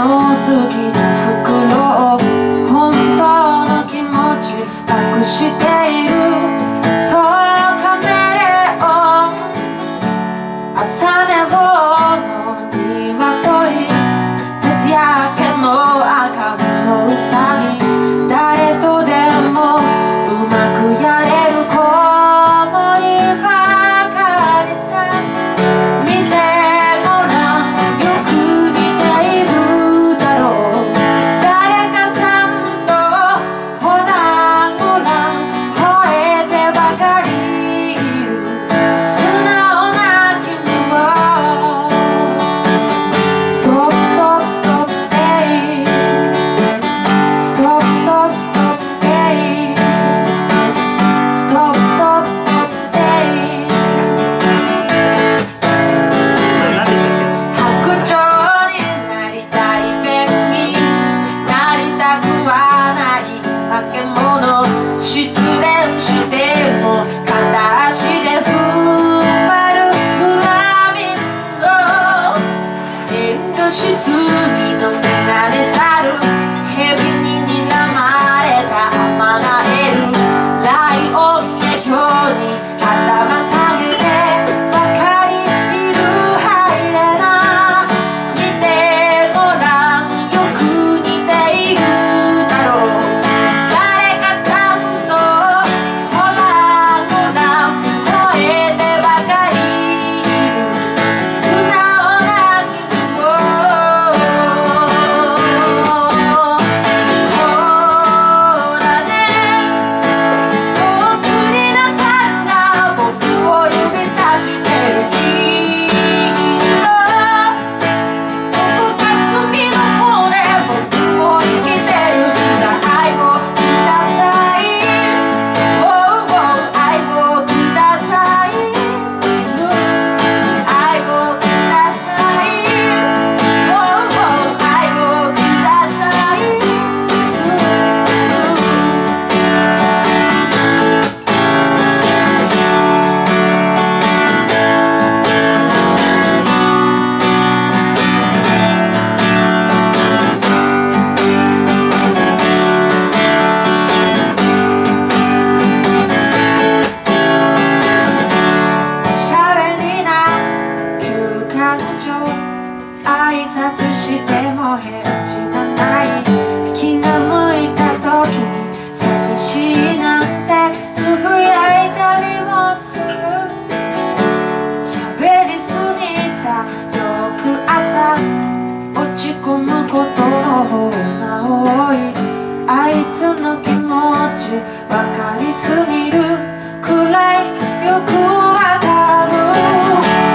の好きな袋を本当の気持ち隠しているそうカメレオン朝寝坊の鶏徹夜明けの赤身のうさぎたくはない化け物失恋してもの返がない気が向いた時に寂しいなんてつぶやいたりもする。喋りすぎたよく朝落ち込むことの方が多いあいつの気持ちわかりすぎる。くらいよくわかる。